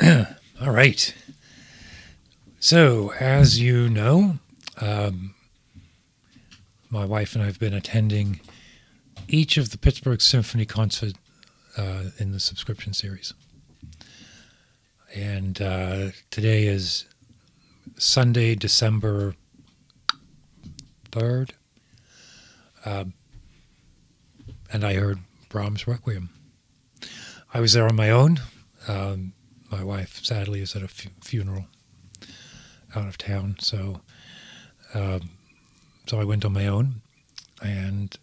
All right. So, as you know, um, my wife and I have been attending each of the Pittsburgh Symphony concerts uh, in the subscription series. And uh, today is Sunday, December 3rd. Um, and I heard Brahms Requiem. I was there on my own. Um, my wife, sadly, is at a fu- funeral out of town, so um, so I went on my own, and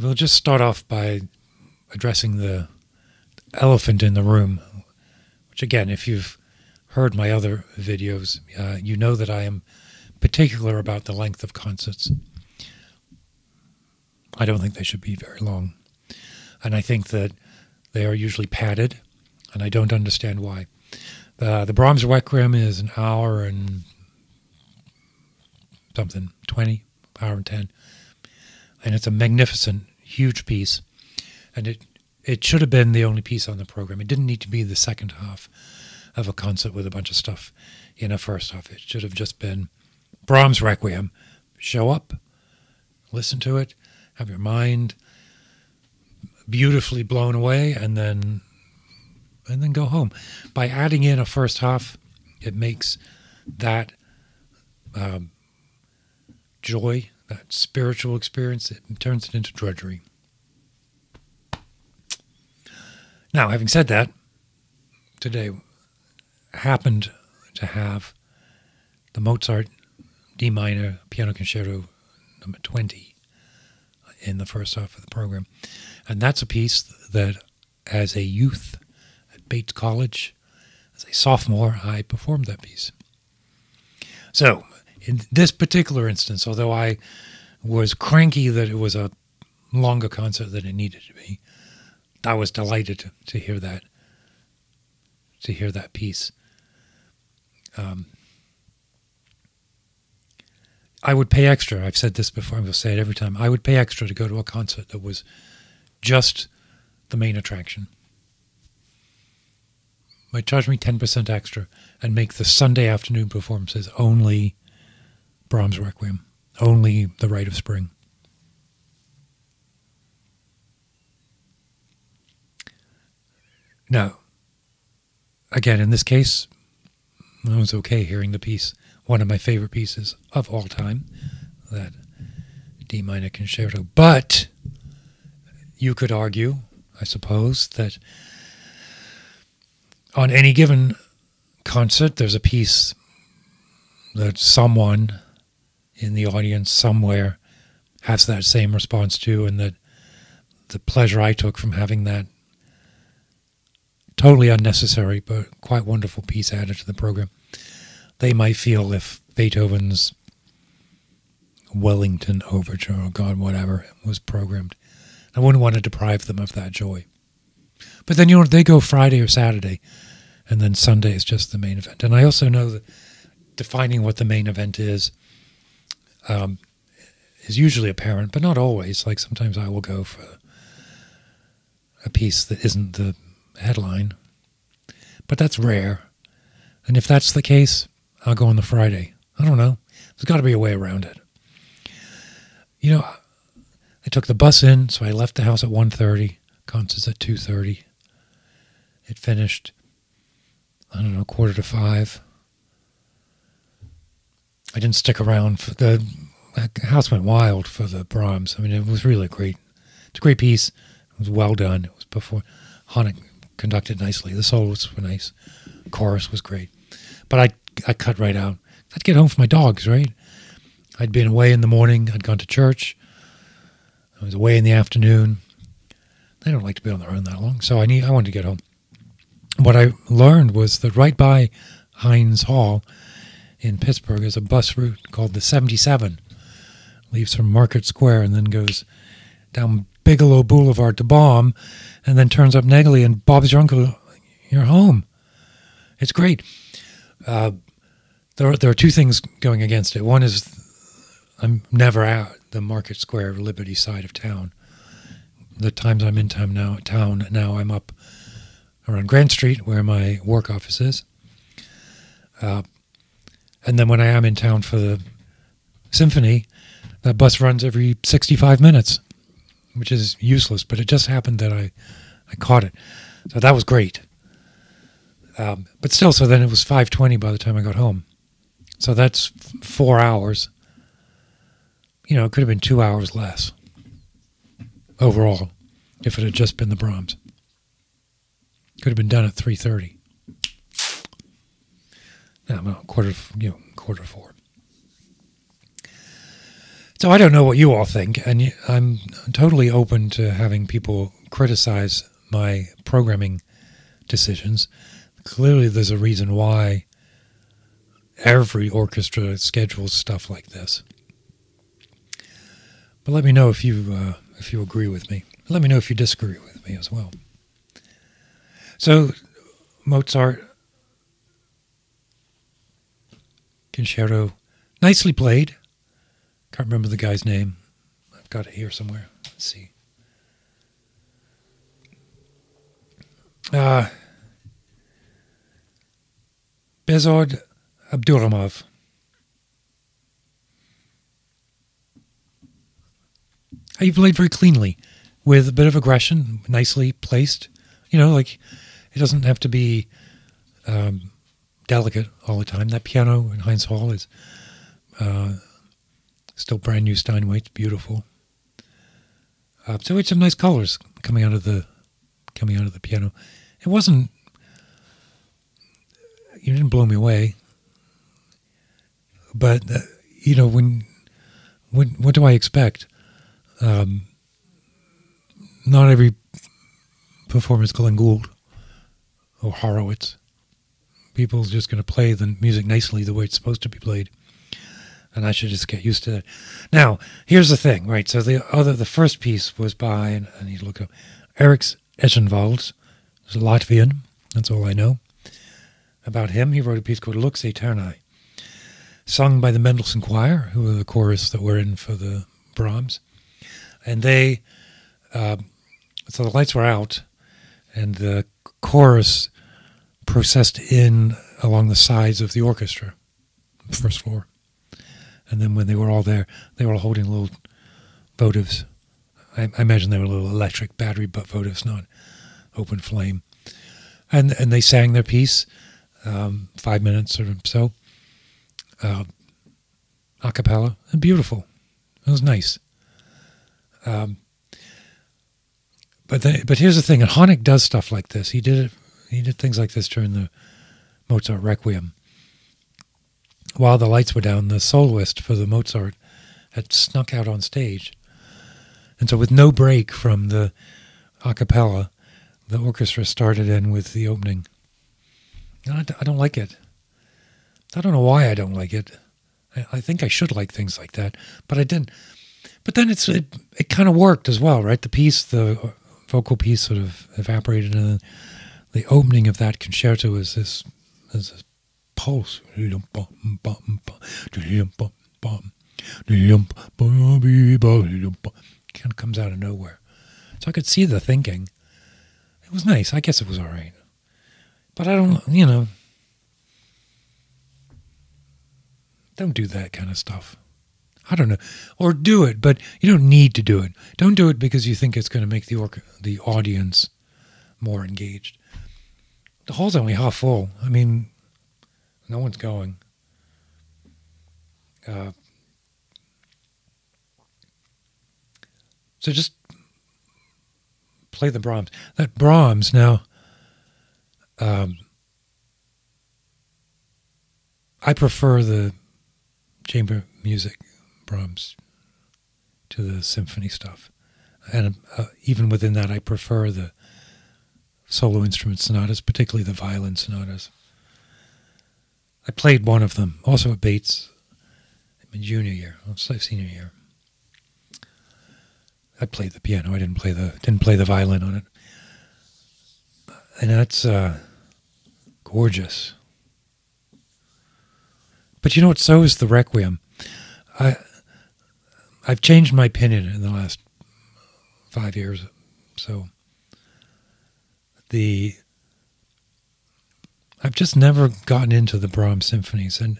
we'll just start off by addressing the elephant in the room. Which, again, if you've heard my other videos, uh, you know that I am particular about the length of concerts. I don't think they should be very long. And I think that they are usually padded, and I don't understand why. Uh, the Brahms Requiem is an hour and something, 20, hour and 10. And it's a magnificent, huge piece. And it, it should have been the only piece on the program. It didn't need to be the second half of a concert with a bunch of stuff in a first half. It should have just been Brahms Requiem. Show up, listen to it, have your mind beautifully blown away, and then and then go home. By adding in a first half, it makes that um, joy, that spiritual experience, it turns it into drudgery. Now, having said that, today happened to have the Mozart D minor piano concerto number 20 in the first half of the program. And that's a piece that, as a youth Bates College, as a sophomore, I performed that piece. So, in this particular instance, although I was cranky that it was a longer concert than it needed to be, I was delighted to, hear that. To hear that piece. Um, I would pay extra. I've said this before. Going to say it every time. I would pay extra to go to a concert that was just the main attraction. Might charge me 10% extra and make the Sunday afternoon performances only Brahms Requiem, only The Rite of Spring. Now, again, in this case, I was okay hearing the piece, one of my favorite pieces of all time, that D minor concerto. But you could argue, I suppose, that on any given concert, there's a piece that someone in the audience somewhere has that same response to, and that the pleasure I took from having that totally unnecessary but quite wonderful piece added to the program, they might feel if Beethoven's Wellington Overture or God, whatever, was programmed. I wouldn't want to deprive them of that joy. But then, you know, they go Friday or Saturday, and then Sunday is just the main event. And I also know that defining what the main event is um, is usually apparent, but not always. Like sometimes I will go for a piece that isn't the headline, but that's rare. And if that's the case, I'll go on the Friday. I don't know. There's got to be a way around it. You know, I took the bus in, so I left the house at 1.30. Concerts at 2.30. It finished, I don't know, quarter to five. I didn't stick around for the, the house went wild for the Brahms. I mean, it was really great. It's a great piece. It was well done. It was before Honeck conducted nicely. The solos were nice. The Chorus was great. But I I cut right out. I'd get home for my dogs, right? I'd been away in the morning. I'd gone to church. I was away in the afternoon. They don't like to be on their own that long, so I need I wanted to get home. What I learned was that right by Heinz Hall in Pittsburgh is a bus route called the 77. Leaves from Market Square and then goes down Bigelow Boulevard to Baum, and then turns up Negley and Bob's your uncle. You're home. It's great. Uh, there, are, there are two things going against it. One is I'm never out the Market Square Liberty side of town. The times I'm in town now, town now I'm up around Grant Street, where my work office is. Uh, and then when I am in town for the symphony, that bus runs every 65 minutes, which is useless, but it just happened that I, I caught it. So that was great. Um, but still, so then it was 5:20 by the time I got home. So that's four hours. You know, it could have been two hours less overall if it had just been the Brahms. Could have been done at 3:30. No, no, quarter, you know, quarter four. So I don't know what you all think, and I'm totally open to having people criticize my programming decisions. Clearly, there's a reason why every orchestra schedules stuff like this. But let me know if you uh, if you agree with me. Let me know if you disagree with me as well. So, Mozart concerto, nicely played. Can't remember the guy's name. I've got it here somewhere. Let's see. Uh, Behzod Abduraimov. He played very cleanly, with a bit of aggression, nicely placed. You know, like it doesn't have to be um, delicate all the time. That piano in Heinz Hall is uh, still brand new Steinway. It's beautiful. Uh, so it's some nice colors coming out of the coming out of the piano. It wasn't. You didn't blow me away, but uh, you know when, when what do I expect? Um, not every performance Glenn Gould or Horowitz people's just going to play the music nicely the way it's supposed to be played. And I should just get used to that. Now, here's the thing, right? So the other, the first piece was by, and I need to look up, Ēriks Ešenvalds. A Latvian. That's all I know about him. He wrote a piece called Lux Aeterna, sung by the Mendelssohn Choir, who were the chorus that were in for the Brahms. And they, uh, so the lights were out, and the chorus processed in along the sides of the orchestra, first floor. And then when they were all there, they were all holding little votives. I, I imagine they were little electric battery but votives, not open flame. And and they sang their piece, um, five minutes or so, uh, a cappella, and beautiful. It was nice. Um, but but here's the thing, and Honeck does stuff like this. He did it he did things like this during the Mozart Requiem. While the lights were down, the soloist for the Mozart had snuck out on stage. And so, with no break from the a cappella, the orchestra started in with the opening. I, I don't like it. I don't know why I don't like it. I, I think I should like things like that, but I didn't. But then it's it, it kind of worked as well, right? The piece, the vocal piece, sort of evaporated, and the opening of that concerto is this, is this pulse. Kind of comes out of nowhere. So I could see the thinking. It was nice. I guess it was all right. But I don't, you know, don't do that kind of stuff. I don't know, or do it, but you don't need to do it. Don't do it because you think it's going to make the or- the audience more engaged. The hall's only half full. I mean, no one's going. Uh, so just play the Brahms. That Brahms now. Um, I prefer the chamber music Brahms to the symphony stuff, and uh, even within that, I prefer the solo instrument sonatas, particularly the violin sonatas. I played one of them, also at Bates, in junior year, senior year. I played the piano. I didn't play the didn't play the violin on it, and that's uh, gorgeous. But you know what? So is the Requiem. I I've changed my opinion in the last five years. So the I've just never gotten into the Brahms symphonies, and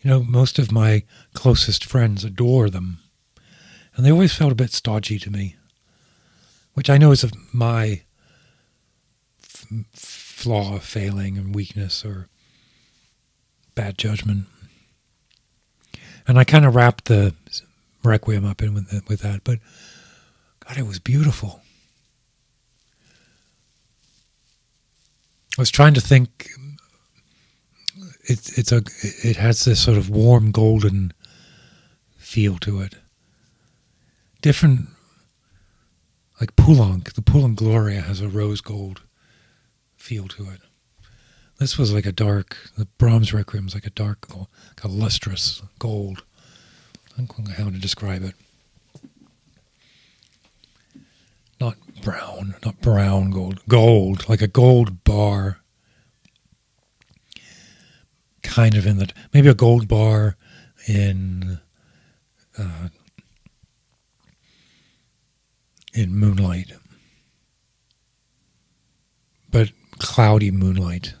you know, most of my closest friends adore them, and they always felt a bit stodgy to me, which I know is my flaw, failing, and weakness, or bad judgment. And I kind of wrapped the Requiem up in with, with that, but God, it was beautiful. I was trying to think. It's it's a it has this sort of warm golden feel to it. Different, like Poulenc. The Poulenc Gloria has a rose gold feel to it. This was like a dark. The Brahms Requiem was like a dark, like a lustrous gold. Know how to describe it. Not brown, not brown gold, gold, like a gold bar. Kind of in the maybe a gold bar in uh, in moonlight, but cloudy moonlight.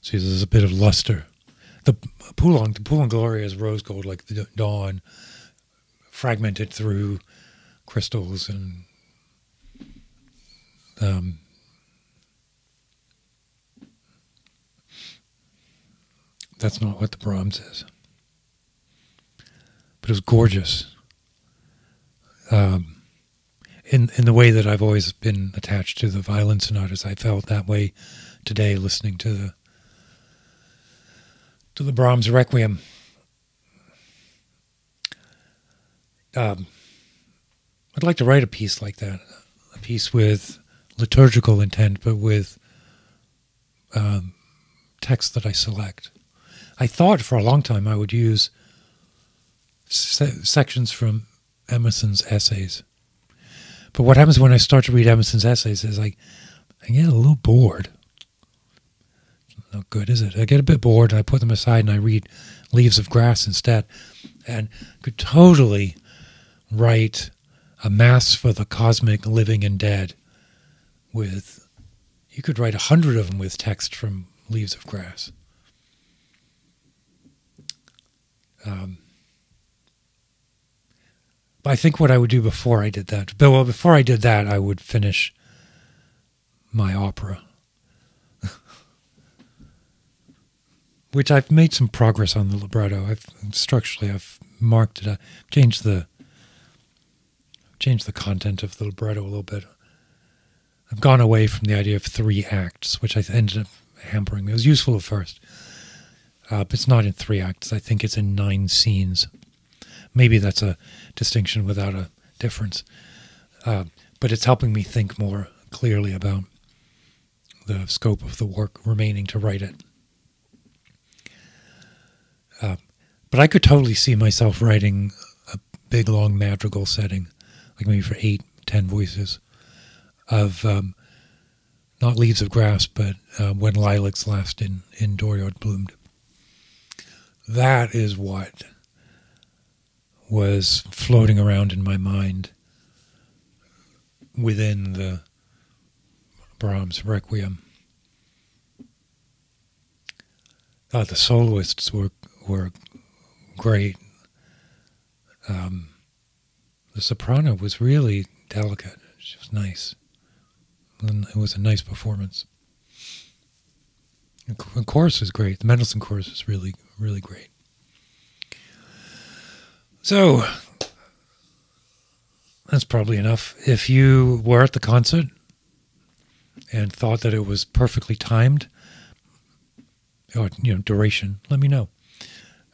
See, there's a bit of luster. The Poulenc, the Poulenc Gloria is rose gold like the dawn, fragmented through crystals and um, that's not what the Brahms is. But it was gorgeous. Um, in in the way that I've always been attached to the violin sonatas, I felt that way today listening to the to the Brahms Requiem. Um, I'd like to write a piece like that, a piece with liturgical intent, but with um, text that I select. I thought for a long time I would use se- sections from Emerson's essays. But what happens when I start to read Emerson's essays is like I get a little bored. Not good, is it? I get a bit bored and I put them aside and I read Leaves of Grass instead. And could totally write a mass for the cosmic living and dead with you could write a hundred of them with text from Leaves of Grass. Um, I think what I would do before I did that, well, before I did that, I would finish my opera, which I've made some progress on the libretto. I've structurally, I've marked it, I've changed the changed the content of the libretto a little bit. I've gone away from the idea of three acts, which I ended up hampering me. It was useful at first, uh, but it's not in three acts. I think it's in nine scenes. Maybe that's a distinction without a difference, uh, but it's helping me think more clearly about the scope of the work remaining to write it. Uh, but I could totally see myself writing a big long madrigal setting like maybe for eight, ten voices of um, not leaves of grass, but uh, when lilacs last in in dooryard bloomed. That is what was floating around in my mind within the Brahms Requiem. Uh, the soloists were were great. Um, the soprano was really delicate. She was nice. And it was a nice performance. The chorus was great. The Mendelssohn chorus was really, really great. So that's probably enough. If you were at the concert and thought that it was perfectly timed, or you know, duration, let me know.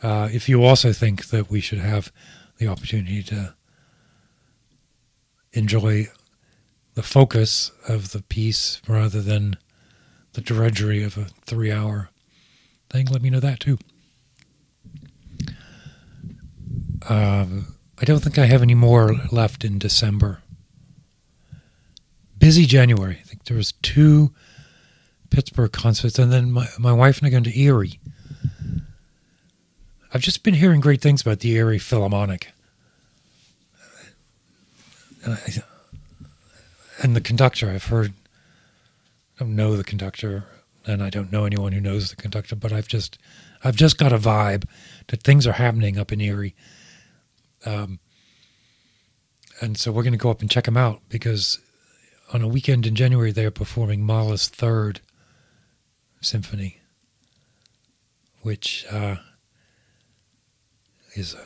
Uh, if you also think that we should have the opportunity to enjoy the focus of the piece rather than the drudgery of a three hour thing, let me know that too. Um, I don't think I have any more left in December. Busy January. I think there was two Pittsburgh concerts, and then my, my wife and I going to Erie. I've just been hearing great things about the Erie Philharmonic. And, the conductor, I've heard I don't know the conductor, and I don't know anyone who knows the conductor, but I've just I've just got a vibe that things are happening up in Erie. Um, and so we're going to go up and check them out because on a weekend in January they're performing Mahler's third symphony, which uh, is. A,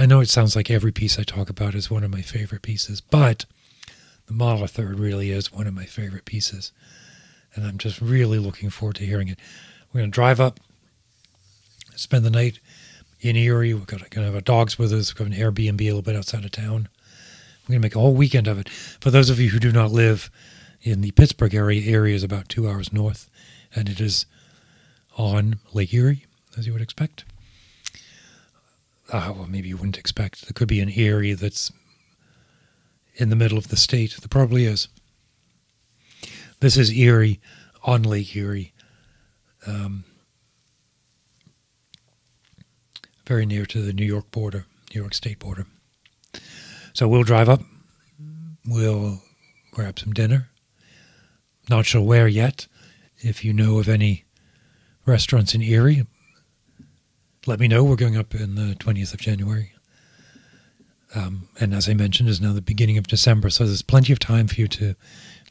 I know it sounds like every piece I talk about is one of my favorite pieces, but the third really is one of my favorite pieces, and I'm just really looking forward to hearing it. We're going to drive up, spend the night in Erie. We're going to have our dogs with us. We're going to Airbnb a little bit outside of town. We're going to make a whole weekend of it. For those of you who do not live in the Pittsburgh area, area is about two hours north, and it is on Lake Erie, as you would expect. Uh, well, maybe you wouldn't expect. There could be an area that's in the middle of the state. There probably is. This is Erie on Lake Erie. Um, very near to the New York border, New York State border. So we'll drive up. We'll grab some dinner. Not sure where yet. If you know of any restaurants in Erie, let me know. We're going up in the 20th of January. Um, and as I mentioned, is now the beginning of December, so there's plenty of time for you to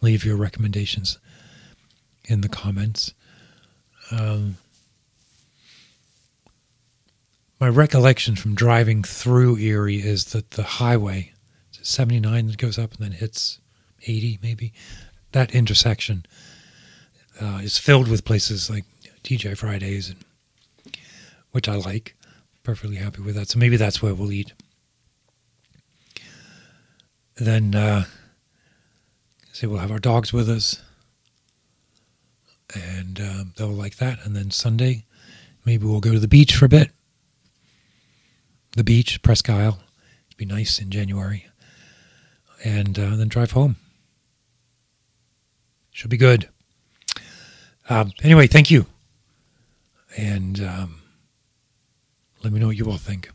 leave your recommendations in the comments. Um, my recollection from driving through Erie is that the highway, 79 that goes up and then hits 80 maybe, that intersection uh, is filled with places like TJ Fridays, and, which I like. Perfectly happy with that. So maybe that's where we'll eat. Then, uh, say we'll have our dogs with us, and um, they'll like that. And then Sunday, maybe we'll go to the beach for a bit the beach, Presque Isle. It'd be nice in January. And uh, then drive home. Should be good. Um, anyway, thank you. And um, let me know what you all think.